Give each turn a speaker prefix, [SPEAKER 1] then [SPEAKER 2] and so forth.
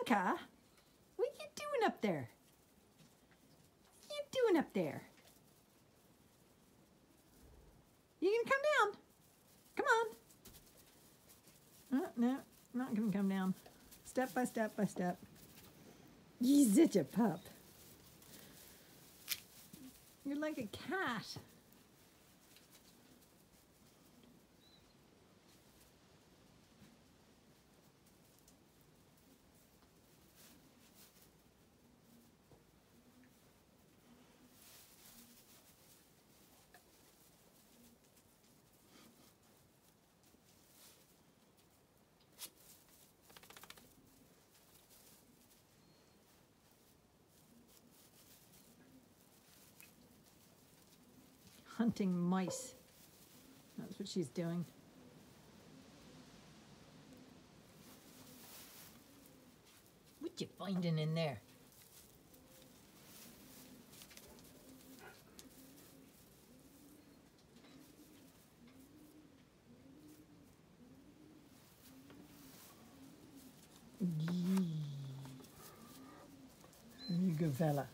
[SPEAKER 1] Inca, what you doing up there? What you doing up there? You gonna come down? Come on. Oh, no, not gonna come down. Step by step by step. You're such a pup. You're like a cat. Hunting mice. That's what she's doing. What you finding in there? Good fella.